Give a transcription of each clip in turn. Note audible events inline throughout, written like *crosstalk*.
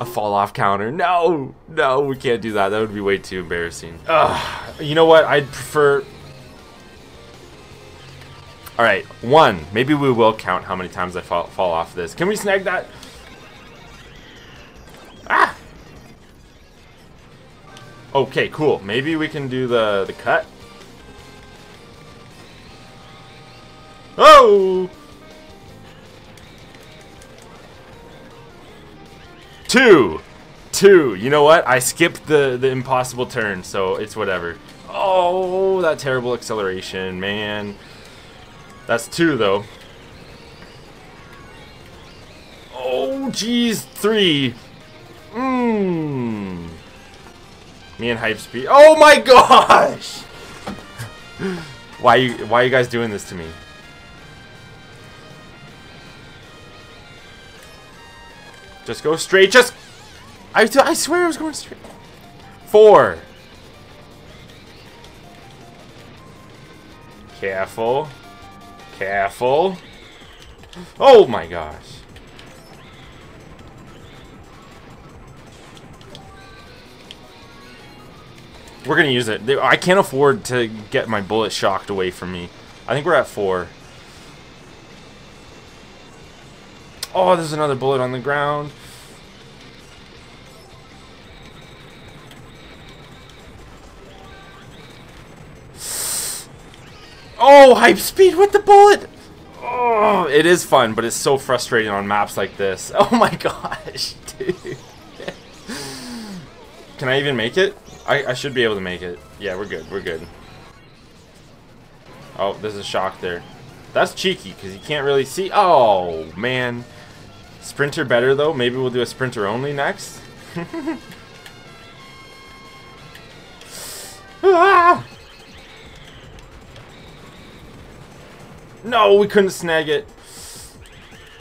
a fall off counter. No, no, we can't do that. That would be way too embarrassing. Ugh. You know what? I'd prefer. All right, one. Maybe we will count how many times I fall, fall off this. Can we snag that? Ah. Okay, cool. Maybe we can do the the cut. Oh. Two. Two. You know what? I skipped the, the impossible turn, so it's whatever. Oh, that terrible acceleration, man. That's two, though. Oh, geez. Three. Mmm. Me and Hype Speed. Oh my *laughs* gosh! why you why are you guys doing this to me? Just go straight. Just. I, I swear I was going straight. Four. Careful. Careful. Oh my gosh. We're gonna use it. I can't afford to get my bullet shocked away from me. I think we're at four. Oh, there's another bullet on the ground. Oh, hype speed with the bullet! Oh, it is fun, but it's so frustrating on maps like this. *laughs* Oh my gosh, *laughs* dude. Can I even make it? I, I should be able to make it. Yeah, we're good, we're good. Oh, there's a shock there. That's cheeky, because you can't really see. Oh, man. Sprinter better, though. Maybe we'll do a sprinter only next. ah! *laughs* No, we couldn't snag it.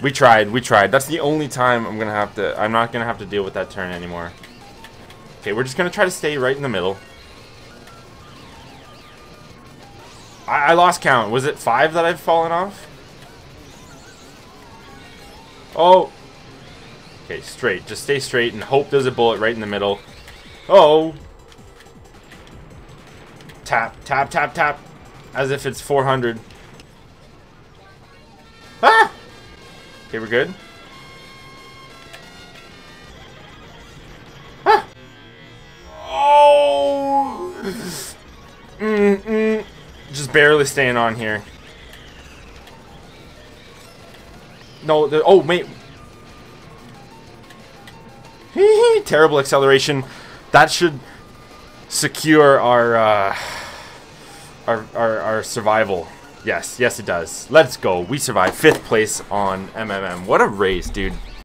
We tried, we tried. That's the only time I'm gonna have to, I'm not gonna have to deal with that turn anymore. Okay, we're just gonna try to stay right in the middle. I, I lost count. Was it five that I've fallen off? Oh. Okay, straight. Just stay straight and hope there's a bullet right in the middle. Oh. Tap, tap, tap, tap. As if it's 400. Ah! Okay, we're good. Ah! Oh! *laughs* Mm, mm. Just barely staying on here. No, the, oh, wait. *laughs* Terrible acceleration. That should secure our, uh, our, our, our survival. Yes, yes it does. Let's go. We survived fifth place on MMM. What a race, dude.